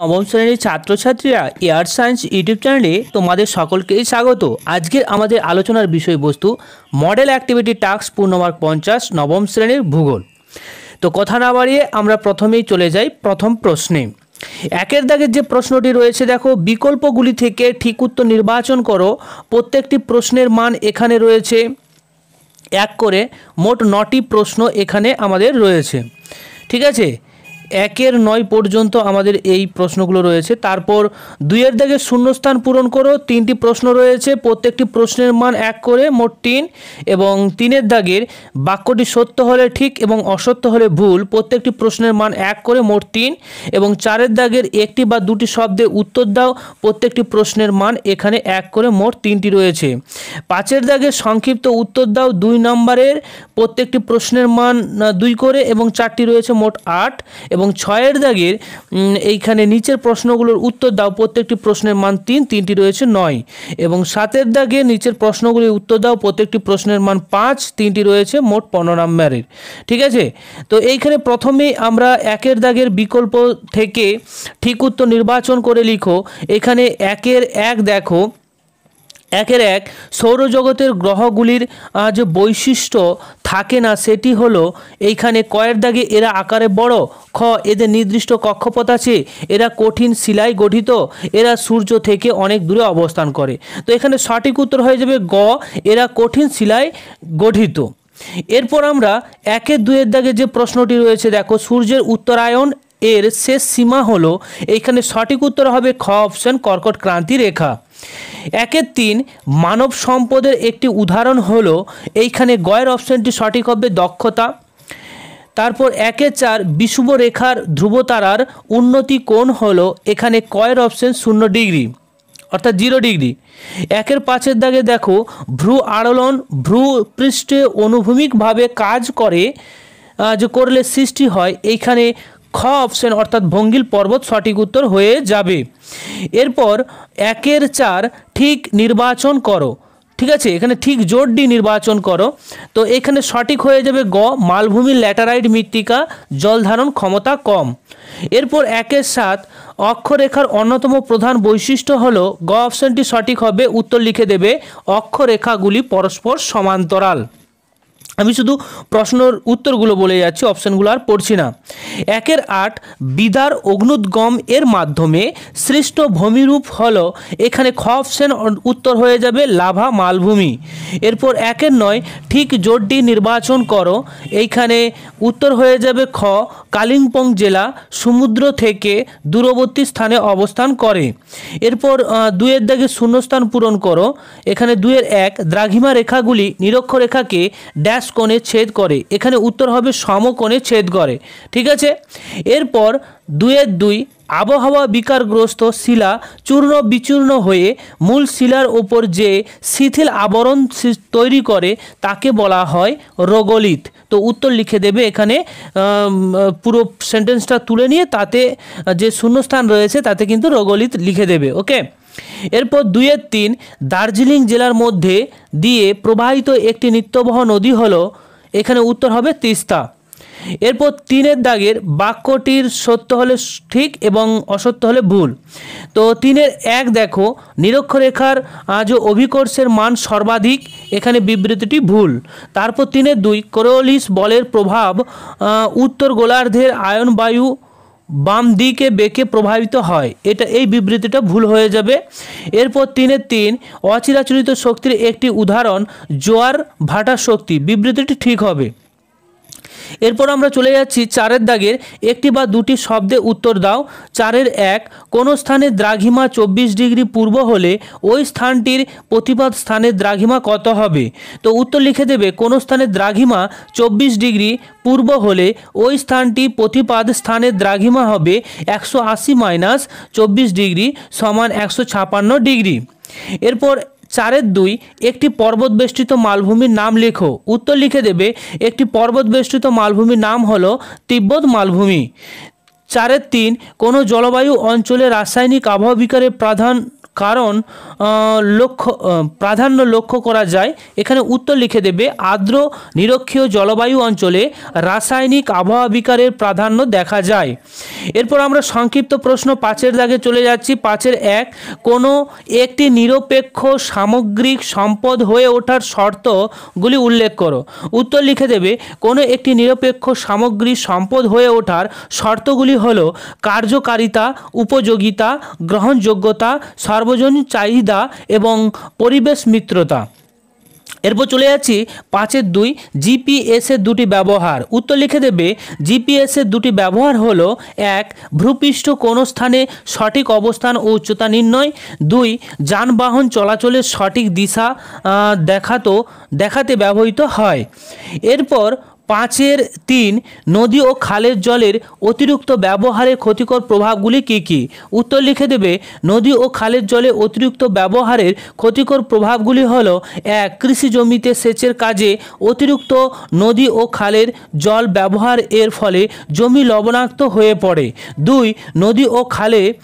নবম শ্রেণির ছাত্রছাত্রীরা এয়ার সায়েন্স ইউটিউব চ্যানেলে তোমাদের সকলকেই স্বাগত। আজকের আমাদের আলোচনার বিষয়বস্তু, মডেল অ্যাক্টিভিটি টাস্ক পূর্ণমার্ক পঞ্চাশ, নবম শ্রেণির ভূগোল। তো কথা না বাড়িয়ে আমরা প্রথমেই চলে যাই প্রথম প্রশ্নে। একের দাগের যে প্রশ্নটি রয়েছে, দেখো, বিকল্পগুলি থেকে ঠিক উত্তর নির্বাচন করো। প্রত্যেকটি প্রশ্নের মান এখানে রয়েছে। এক করে মোট নটি প্রশ্ন এখানে আমাদের রয়েছে। ঠিক আছে? একের নয় পর্যন্ত আমাদের এই প্রশ্নগুলো রয়েছে। তারপর দুইয়ের দাগে শূন্যস্থান পূরণ করো, তিনটি প্রশ্ন রয়েছে, প্রত্যেকটি প্রশ্নের মান এক করে, মোট তিন, এবং তিনের দাগের বাক্যটি সত্য হলে ঠিক এবং অসত্য হলে ভুল, প্রত্যেকটি প্রশ্নের মান এক করে, মোট তিন, এবং চারের দাগের একটি বা দুটি শব্দে উত্তর দাও, প্রত্যেকটি প্রশ্নের মান এখানে এক করে, মোট তিনটি রয়েছে। পাঁচের দাগের সংক্ষিপ্ত উত্তর দাও, দুই নম্বরের প্রত্যেকটি প্রশ্নের মান দুই করে, এবং চারটি রয়েছে, মোট আট এবং ছয়ের দাগের এইখানে নিচের প্রশ্নগুলোর উত্তর দাও, প্রত্যেকটি প্রশ্নের মান তিন, তিনটি রয়েছে নয়। এবং সাতের দাগে নিচের প্রশ্নগুলির উত্তর দাও, প্রত্যেকটি প্রশ্নের মান পাঁচ, তিনটি রয়েছে মোট পনেরো নম্বরের। ঠিক আছে? তো এইখানে প্রথমেই আমরা একের দাগের বিকল্প থেকে ঠিক উত্তর নির্বাচন করে লিখো। এখানে একের এক দেখো একের এক সৌরজগতের গ্রহগুলির যে বৈশিষ্ট্য থাকে না, সেটি হলো এইখানে কয়ের দাগে এরা আকারে বড়, খ এদের নির্দিষ্ট কক্ষপথ আছে, এরা কঠিন শিলায় গঠিত, এরা সূর্য থেকে অনেক দূরে অবস্থান করে। তো এখানে সঠিক উত্তর হয়ে যাবে গ, এরা কঠিন শিলায় গঠিত। এরপর আমরা একের দুয়ের দাগে যে প্রশ্নটি রয়েছে, দেখো সূর্যের উত্তরায়ণ এর শেষ সীমা হলো, এইখানে সঠিক উত্তর হবে খ অপশন কর্কট ক্রান্তি রেখা। একের তিন, মানব সম্পদের একটি উদাহরণ হলো, এইখানে গয়ের অপশনটি সঠিক হবে দক্ষতা। তারপর একের চার বিষুব রেখার ধ্রুবতারার উন্নতি কোণ হলো, এখানে কয়ের অপশন শূন্য ডিগ্রি, অর্থাৎ জিরো ডিগ্রি। একের পাঁচের দাগে দেখো, ভ্রু আড়লন, ভ্রু পৃষ্ঠে অনুভূমিকভাবে কাজ করে যে করলে সৃষ্টি হয়, এইখানে খ অপশন অর্থাৎ ভঙ্গিল পর্বত সঠিক উত্তর হয়ে যাবে। এরপর একের চার ঠিক নির্বাচন করো। ঠিক আছে? এখানে ঠিক জোর ডি নির্বাচন করো। তো এখানে সঠিক হয়ে যাবে গ মালভূমির ল্যাটারাইট মৃত্তিকা, জল ধারণ ক্ষমতা কম। এরপর একের সাত, অক্ষরেখার অন্যতম প্রধান বৈশিষ্ট্য হলো, গ অপশনটি সঠিক হবে, উত্তর লিখে দেবে, অক্ষরেখাগুলি পরস্পর সমান্তরাল। আমি শুধু প্রশ্নর উত্তরগুলো বলে যাচ্ছি অপশানগুলো আর পড়ছি না। একের আট বিদার অগ্নুদ্গম এর মাধ্যমে সৃষ্ট ভূমিরূপ হল, এখানে খ অপশান উত্তর হয়ে যাবে, লাভা মালভূমি। এরপর একের নয়, ঠিক জোরটি নির্বাচন করো, এইখানে উত্তর হয়ে যাবে খ, কালিম্পং জেলা সমুদ্র থেকে দূরবর্তী স্থানে অবস্থান করে। এরপর দুয়ের দাগে শূন্যস্থান পূরণ করো, এখানে দুইয়ের এক, দ্রাঘিমা রেখাগুলি নিরক্ষরেখাকে ড্যাশ কোণে ছেদ করে। এখানে উত্তর হবে সমকোণে ছেদ করে। ঠিক আছে? এরপর দুইয়ের দুই আবহাওয়া বিকারগ্রস্ত শিলা চূর্ণ বিচূর্ণ হয়ে মূল শিলার ওপর যে শিথিল আবরণ তৈরি করে তাকে বলা হয় রোগলিত তো উত্তর লিখে দেবে এখানে পুরো সেন্টেন্সটা তুলে নিয়ে তাতে যে শূন্যস্থান রয়েছে তাতে কিন্তু রোগলিত লিখে দেবে ওকে এরপর দুইয়ের তিন, দার্জিলিং জেলার মধ্যে দিয়ে প্রবাহিত একটি নিত্যবহ নদী হলো, এখানে উত্তর হবে তিস্তা। এরপর তিনের দাগের বাক্যটির সত্য হলে ঠিক এবং অসত্য হলে ভুল। তো তিনের এক দেখো, নিরক্ষরেখার আজ অভিকর্ষের মান সর্বাধিক, এখানে বিবৃতিটি ভুল। তারপর তিনের দুই, কোরোলিস বলের প্রভাব উত্তর গোলার্ধের আয়ন বায়ু বাম দিকে বেঁকে প্রভাবিত হয়। এটা, এই বিবৃতিটা ভুল হয়ে যাবে। এরপর তিনের তিন, অচিরাচরিত শক্তির একটি উদাহরণ, জোয়ার ভাটা শক্তি। বিবৃতিটি ঠিক হবে। এরপর আমরা চলে যাচ্ছি চারের দাগের। একটি বা দুটি শব্দে উত্তর দাও। চারের এক, কোনো স্থানে দ্রাঘিমা চব্বিশ ডিগ্রি পূর্ব হলে ওই স্থানটির প্রতিপাদ স্থানের দ্রাঘিমা কত হবে? তো উত্তর লিখে দেবে, কোনো স্থানে দ্রাঘিমা চব্বিশ ডিগ্রি পূর্ব হলে ওই স্থানটি প্রতিপাদ স্থানের দ্রাঘিমা হবে একশো আশি মাইনাস চব্বিশ ডিগ্রি সমান একশো ছাপান্ন ডিগ্রি। এরপর চারের দুই, একটি পর্বত বেষ্টিত মালভূমির নাম লেখো। উত্তর লিখে দেবে, একটি পর্বত বেষ্টিত মালভূমির নাম হলো তিব্বত মালভূমি। চারের তিন, কোনো জলবায়ু অঞ্চলে রাসায়নিক আবহাওয়া বিকারের প্রাধান কারণ লক্ষ্য প্রাধান্য লক্ষ্য করা যায়। এখানে উত্তর লিখে দেবে, আর্দ্র, নিরক্ষীয় জলবায়ু অঞ্চলে রাসায়নিক আবহাওয়া বিকারের প্রাধান্য দেখা যায়। এরপর আমরা সংক্ষিপ্ত প্রশ্ন পাঁচের দাগে চলে যাচ্ছি। পাঁচের এক, কোনো একটি নিরপেক্ষ সামগ্রিক সম্পদ হয়ে ওঠার শর্তগুলি উল্লেখ করো। উত্তর লিখে দেবে, কোনো একটি নিরপেক্ষ সামগ্রিক সম্পদ হয়ে ওঠার শর্তগুলি হলো কার্যকারিতা, উপযোগিতা, গ্রহণযোগ্যতা সর্বজনীন চাহিদা এবং পরিবেশ মিত্রতা। এরপর চলে যাচ্ছি পাঁচের দুই জিপিএসের দুটি ব্যবহার। উত্তর লিখে দেবে জিপিএসের দুটি ব্যবহার হলো, এক, ভূপৃষ্ঠ কোনো স্থানে সঠিক অবস্থান ও উচ্চতা নির্ণয়, দুই, যানবাহন চলাচলের সঠিক দিশা দেখাতো, দেখাতে ব্যবহৃত হয়। এরপর পাঁচের তিন নদী ও খালের জলের অতিরিক্ত ব্যবহারের ক্ষতিকর প্রভাবগুলি কী কী? উত্তর লিখে দেবে, নদী ও খালের জলে অতিরিক্ত ব্যবহারের ক্ষতিকর প্রভাবগুলি হলো, এক, কৃষি জমিতে সেচের কাজে অতিরিক্ত নদী ও খালের জল ব্যবহার এর ফলে জমি লবণাক্ত হয়ে পড়ে। দুই, নদী ও খালে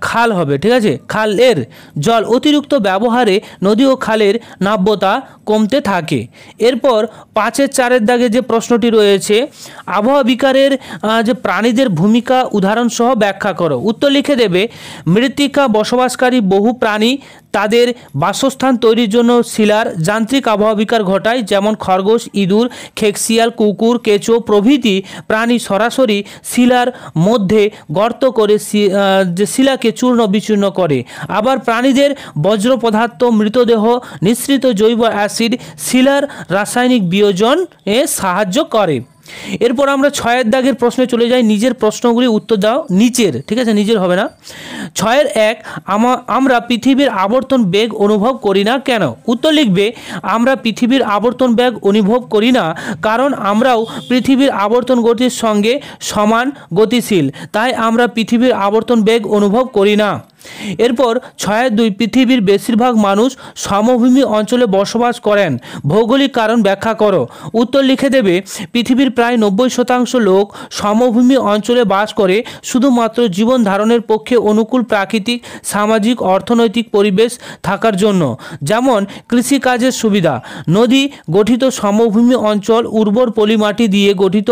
খাল হবে, ঠিক আছে? খালের জল অতিরিক্ত ব্যবহারে নদী ও খালের নাব্যতা কমতে থাকে। এরপর পাঁচের চারের দাগে যে প্রশ্নটি রয়েছে, আবহাওয়া বিকারের যে প্রাণীদের ভূমিকা উদাহরণসহ ব্যাখ্যা করো। উত্তর লিখে দেবে, মৃত্তিকা বসবাসকারী বহু প্রাণী তাদের বাসস্থান তৈরির জন্য শিলার যান্ত্রিক আবহাওয়া বিকার ঘটায়, যেমন খরগোশ, ইঁদুর, খেকশিয়াল, কুকুর, কেঁচো প্রভৃতি প্রাণী সরাসরি শিলার মধ্যে গর্ত করে যে শিলাকে চূর্ণ বিচূর্ণ করে। আবার প্রাণীদের বজ্র পদার্থ মৃতদেহ, নিঃসৃত জৈব অ্যাসিড শিলার রাসায়নিক বিয়োজন এ সাহায্য করে। এরপর আমরা ছয়ের দাগের প্রশ্নে চলে যাই। নিজের প্রশ্নগুলি উত্তর দাও। নিচের, ঠিক আছে? নিজের হবে না। ছয়ের এক, আমা, আমরা পৃথিবীর আবর্তন বেগ অনুভব করি না কেন? উত্তর লিখবে, আমরা পৃথিবীর আবর্তন বেগ অনুভব করি না কারণ আমরাও পৃথিবীর আবর্তন গতির সঙ্গে সমান গতিশীল। তাই আমরা পৃথিবীর আবর্তন বেগ অনুভব করি না। এরপর ছয়ের দুই পৃথিবীর বেশিরভাগ মানুষ সমভূমি অঞ্চলে বসবাস করেন। ভৌগোলিক কারণ ব্যাখ্যা করো। উত্তর লিখে দেবে, পৃথিবীর প্রায় নব্বই শতাংশ লোক সমভূমি অঞ্চলে বাস করে, শুধুমাত্র জীবন ধারণের পক্ষে অনুকূল প্রাকৃতিক, সামাজিক, অর্থনৈতিক পরিবেশ থাকার জন্য। যেমন কৃষিকাজের সুবিধা, নদী গঠিত সমভূমি অঞ্চল উর্বর পলিমাটি দিয়ে গঠিত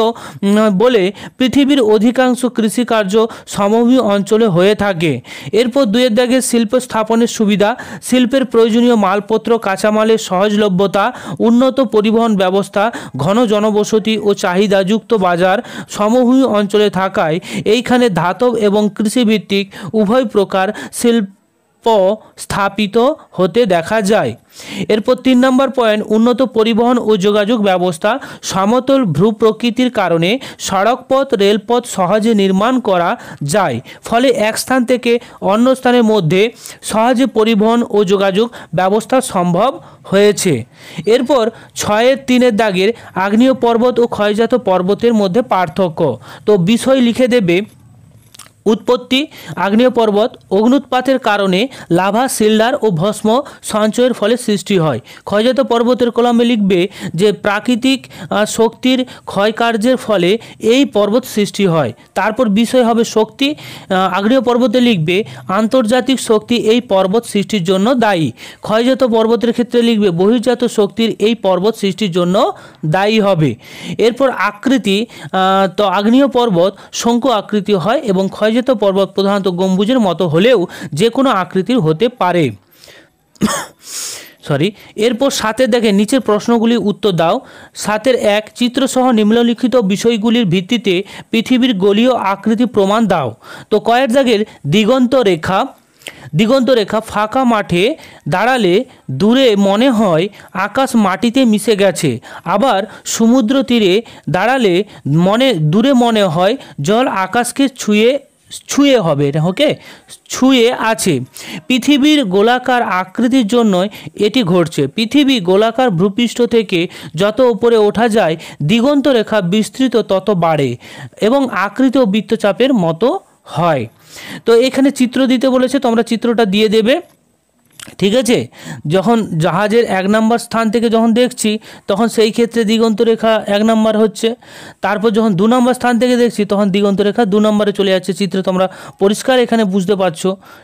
বলে পৃথিবীর অধিকাংশ কৃষিকার্য সমভূমি অঞ্চলে হয়ে থাকে। এরপর দুয়ের দাগে শিল্প স্থাপনের সুবিধা, শিল্পের প্রয়োজনীয় মালপত্র, কাঁচামালের সহজলভ্যতা, উন্নত পরিবহন ব্যবস্থা, ঘন জনবসতি ও চাহিদাযুক্ত বাজার সমভূমি অঞ্চলে থাকায় এইখানে ধাতব এবং কৃষিভিত্তিক উভয় প্রকার শিল্প স্থাপিত হতে দেখা যায়। এরপর তিন নম্বর পয়েন্ট উন্নত পরিবহন ও যোগাযোগ ব্যবস্থা, সমতল ভূ প্রকৃতির কারণে সড়কপথ, রেলপথ সহজে নির্মাণ করা যায়। ফলে এক স্থান থেকে অন্য স্থানের মধ্যে সহজে পরিবহন ও যোগাযোগ ব্যবস্থা সম্ভব হয়েছে। এরপর ছয়ের তিনের দাগের আগ্নেয় পর্বত ও ক্ষয়জাত পর্বতের মধ্যে পার্থক্য। তো বিষয় লিখে দেবে উৎপত্তি আগ্নেয় পর্বত অগ্নুৎপাতের কারণে লাভা সিল্ডার ও ভস্ম সঞ্চয়ের ফলে সৃষ্টি হয়। ক্ষয়জাত পর্বতের কলমে লিখবে যে প্রাকৃতিক শক্তির ক্ষয়কার্যের ফলে এই পর্বত সৃষ্টি হয়। তারপর বিষয় হবে শক্তি। আগ্নেয় পর্বতে লিখবে, আন্তর্জাতিক শক্তি এই পর্বত সৃষ্টির জন্য দায়ী। ক্ষয়জাত পর্বতের ক্ষেত্রে লিখবে, বহির্জাত শক্তির এই পর্বত সৃষ্টির জন্য দায়ী হবে। এরপর আকৃতি তো আগ্নেয় পর্বত শঙ্কু আকৃতি হয় এবং ক্ষয়জাত পর্বত প্রধানত গম্বুজের মতো হলেও যে কোনো আকৃতির হতে পারে। সরি এরপর সাতের দেখে নিচের প্রশ্নগুলি উত্তর দাও। সাতের এক, চিত্রসহ নিম্নলিখিত বিষয়গুলির ভিত্তিতে পৃথিবীর গলীয় আকৃতি প্রমাণ দাও। তো কয়ের দাগের দিগন্ত রেখা দিগন্ত রেখা ফাঁকা মাঠে দাঁড়ালে দূরে মনে হয় আকাশ মাটিতে মিশে গেছে। আবার সমুদ্র তীরে দাঁড়ালে মনে, দূরে মনে হয় জল আকাশকে ছুঁয়ে ছুঁয়ে হবে, এটা ওকে? ছুঁয়ে আছে। পৃথিবীর গোলাকার আকৃতির জন্য এটি ঘটছে। পৃথিবী গোলাকার ভূপৃষ্ঠ থেকে যত উপরে ওঠা যায়, দিগন্ত রেখা বিস্তৃত তত বাড়ে এবং আকৃতি বৃত্তচাপের মতো হয়। তো এখানে চিত্র দিতে বলেছে, তোমরা চিত্রটা দিয়ে দেবে। ঠিক আছে? যখন জাহাজের এক নম্বর স্থান থেকে যখন দেখছি, তখন সেই ক্ষেত্রে দিগন্ত রেখা এক নম্বর হচ্ছে। তারপর যখন দু নম্বর স্থান থেকে দেখছি, তখন দিগন্ত রেখা দু নম্বরে চলে যাচ্ছে। চিত্রে তোমরা পরিষ্কার এখানে বুঝতে পারছ।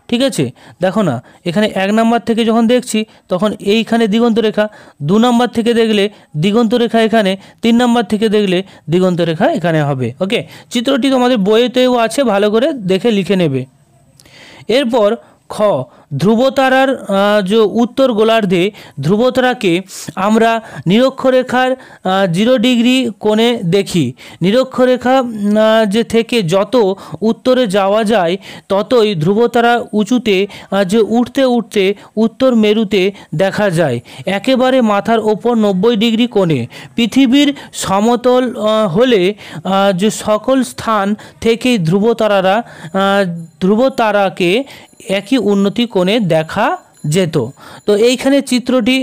ঠিক আছে? দেখো না, এখানে এক নম্বর থেকে যখন দেখছি, তখন এইখানে দিগন্ত রেখা দু নম্বর থেকে দেখলে দিগন্ত রেখা এখানে, তিন নম্বর থেকে দেখলে দিগন্ত রেখা এখানে হবে। ওকে? চিত্রটি তোমাদের বইয়েতেও আছে, ভালো করে দেখে লিখে নেবে। এরপর খ ধ্রুবতারার যে উত্তর গোলার্ধে ধ্রুবতারাকে আমরা নিরক্ষরেখার জিরো ডিগ্রি কোণে দেখি। নিরক্ষরেখা যে থেকে যত উত্তরে যাওয়া যায়, ততই ধ্রুবতারা উঁচুতে যে উঠতে উঠতে উত্তর মেরুতে দেখা যায়। একেবারে মাথার ওপর নব্বই ডিগ্রি কোণে। পৃথিবীর সমতল হলে যে সকল স্থান থেকেই ধ্রুবতারারা ধ্রুবতারাকে একই উন্নতি কোণে দেখা যেত। তো এইখানে চিত্রটি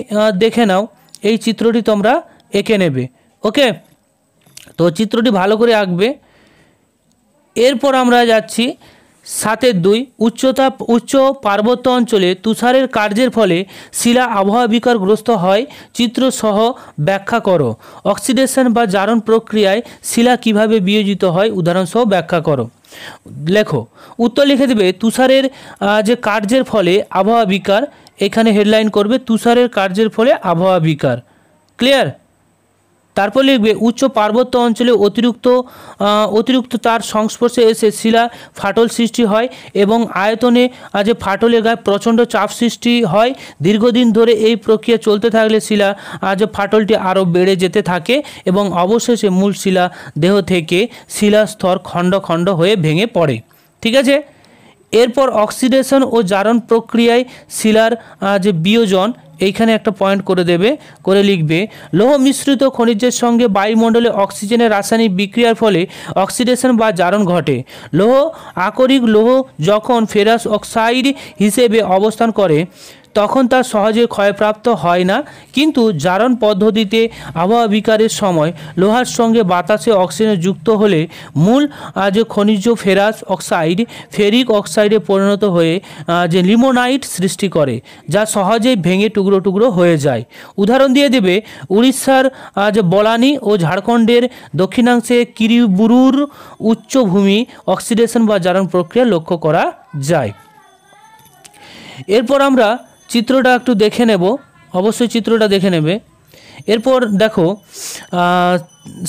দেখে নাও। এই চিত্রটি তোমরা এঁকে নেবে। ওকে তো চিত্রটি ভালো করে আঁকবে। এরপর আমরা যাচ্ছি সাতের দুই উচ্চতা, উচ্চ পার্বত্য অঞ্চলে তুষারের কার্যের ফলে শিলা আবহাওয়া বিকারগ্রস্ত হয়। চিত্রসহ ব্যাখ্যা করো। অক্সিডেশন বা জারণ প্রক্রিয়ায় শিলা কীভাবে বিয়োজিত হয় উদাহরণসহ ব্যাখ্যা করো। লেখো। উত্তর লিখে দেবে, তুষারের যে কার্যের ফলে আবহাওয়া বিকার, এখানে হেডলাইন করবে, তুষারের কার্যের ফলে আবহাওয়া বিকার। ক্লিয়ার তারপর লিখবে, উচ্চ পার্বত্য অঞ্চলে অতিরিক্ত অতিরিক্ত তার সংস্পর্শে এসে শিলা ফাটল সৃষ্টি হয় এবং আয়তনে আজ ফাটলের গায়ে প্রচণ্ড চাপ সৃষ্টি হয়, দীর্ঘদিন ধরে এই প্রক্রিয়া চলতে থাকলে শিলা আজ ফাটলটি আরও বেড়ে যেতে থাকে এবং অবশেষে মূল শিলা দেহ থেকে শিলা স্তর খণ্ড খণ্ড হয়ে ভেঙে পড়ে। ঠিক আছে? এরপর অক্সিডেশন ও জারণ প্রক্রিয়ায় শিলার যে বিয়োজন, এইখানে একটা পয়েন্ট করে দেবে, করে লিখবে, লৌহ মিশ্রিত খনিজের সঙ্গে বায়ুমণ্ডলে অক্সিজেনের রাসায়নিক বিক্রিয়ার ফলে অক্সিডেশন বা জারণ ঘটে। লৌহ আকরিক লৌহ যখন ফেরাস অক্সাইড হিসেবে অবস্থান করে তখন তা সহজে ক্ষয়প্রাপ্ত হয় না। কিন্তু জারণ পদ্ধতিতে আবহাওয়া বিকারের সময় লোহার সঙ্গে বাতাসে অক্সিজেন যুক্ত হলে মূল যে খনিজ ফেরাস অক্সাইড, ফেরিক অক্সাইডে পরিণত হয়ে যে লিমোনাইট সৃষ্টি করে, যা সহজেই ভেঙে টুকরো টুকরো হয়ে যায়। উদাহরণ দিয়ে দেবে, উড়িষ্যার যে বলানি ও ঝাড়খণ্ডের দক্ষিণাংশে কিরিবুরুর উচ্চভূমি অক্সিডেশন বা জারণ প্রক্রিয়া লক্ষ্য করা যায়। এরপর আমরা চিত্রটা একটু দেখে নেব। অবশ্যই চিত্রটা দেখে নেবে। এরপর দেখো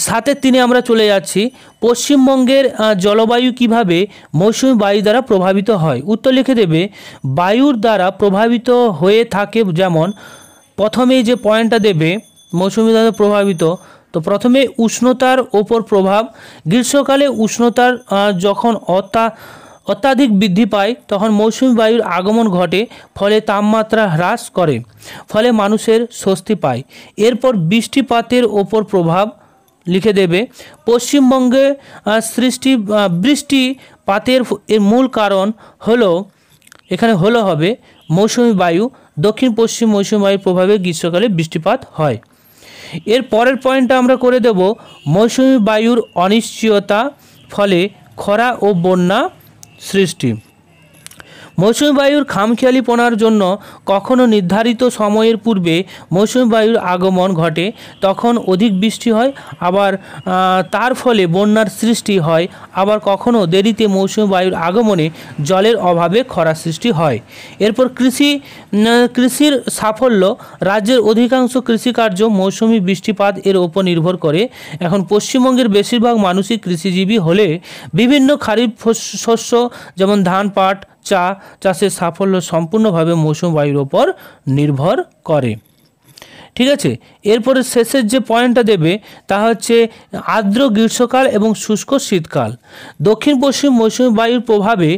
সাতের তিনে আমরা চলে যাচ্ছি। পশ্চিমবঙ্গের জলবায়ু কীভাবে মৌসুমি বায়ু দ্বারা প্রভাবিত হয়? উত্তর লিখে দেবে, বায়ুর দ্বারা প্রভাবিত হয়ে থাকে যেমন প্রথমেই যে পয়েন্টটা দেবে, মৌসুমি দ্বারা প্রভাবিত, তো প্রথমে উষ্ণতার ওপর প্রভাব, গ্রীষ্মকালে উষ্ণতার যখন অত্যা অত্যাধিক বৃদ্ধি পায়, তখন মৌসুমি বায়ুর আগমন ঘটে, ফলে তাপমাত্রা হ্রাস করে, ফলে মানুষের স্বস্তি পায়। এরপর বৃষ্টিপাতের ওপর প্রভাব লিখে দেবে। পশ্চিমবঙ্গে সৃষ্টি বৃষ্টিপাতের এর মূল কারণ হলো, এখানে হলো হবে মৌসুমি বায়ু। দক্ষিণ পশ্চিম মৌসুমি বায়ুর প্রভাবে গ্রীষ্মকালে বৃষ্টিপাত হয়। এর পরের পয়েন্টটা আমরা করে দেব, মৌসুমি বায়ুর অনিশ্চয়তা, ফলে খরা ও বন্যা সৃষ্টি মৌসুমি বায়ুর খামখেয়ালিপনার জন্য কখনো নির্ধারিত সময়ের পূর্বে মৌসুমি বায়ুর আগমন ঘটে, তখন অধিক বৃষ্টি হয়, আবার তার ফলে বন্যার সৃষ্টি হয়, আবার কখনো দেরিতে মৌসুমি বায়ুর আগমনে জলের অভাবে খরা সৃষ্টি হয়। এরপর কৃষি কৃষির সাফল্য, রাজ্যের অধিকাংশ কৃষিকার্য মৌসুমি বৃষ্টিপাত এর ওপর নির্ভর করে। এখন পশ্চিমবঙ্গের বেশিরভাগ মানুষই কৃষিজীবী হলে বিভিন্ন খারিফ শস্য, যেমন ধান, পাট চা চাষের সাফল্য সম্পূর্ণভাবে মৌসুম বায়ুর ওপর নির্ভর করে। ঠিক আছে? এরপরে শেষের যে পয়েন্টটা দেবে, তা হচ্ছে আর্দ্র গ্রীষ্মকাল এবং শুষ্ক শীতকাল। দক্ষিণ পশ্চিম মৌসুমী বায়ুর প্রভাবে,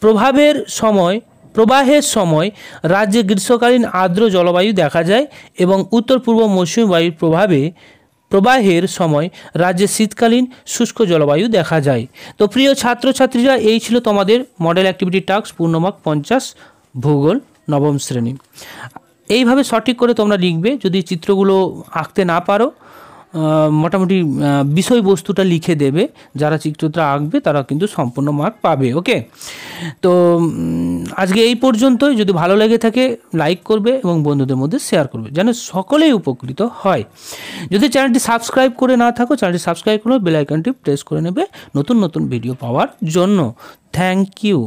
প্রভাবের সময়, প্রবাহের সময় রাজ্যে গ্রীষ্মকালীন আর্দ্র জলবায়ু দেখা যায় এবং উত্তর পূর্ব মৌসুমী বায়ুর প্রভাবে প্রবাহের সময় রাজ্যে শীতকালীন শুষ্ক জলবায়ু দেখা যায়। তো প্রিয় ছাত্রছাত্রীরা, এই ছিল তোমাদের মডেল অ্যাক্টিভিটি টাস্ক পূর্ণমাক পঞ্চাশ, ভূগোল, নবম শ্রেণি। এইভাবে সঠিক করে তোমরা লিখবে, যদি চিত্রগুলো আঁকতে না পারো মোটামুটি বিষয়বস্তুটা লিখে দেবে। যারা চিত্রটা আঁকবে, তারা কিন্তু সম্পূর্ণ মার্ক পাবে ওকে তো আজকে এই পর্যন্তই। যদি ভালো লেগে থাকে লাইক করবে এবং বন্ধুদের মধ্যে শেয়ার করবে, যেন সকলেই উপকৃত হয়। যদি চ্যানেলটি সাবস্ক্রাইব করে না থাকো চ্যানেলটি সাবস্ক্রাইব করে বেল আইকনটি প্রেস করে নেবে নতুন নতুন ভিডিও পাওয়ার জন্য। Thank you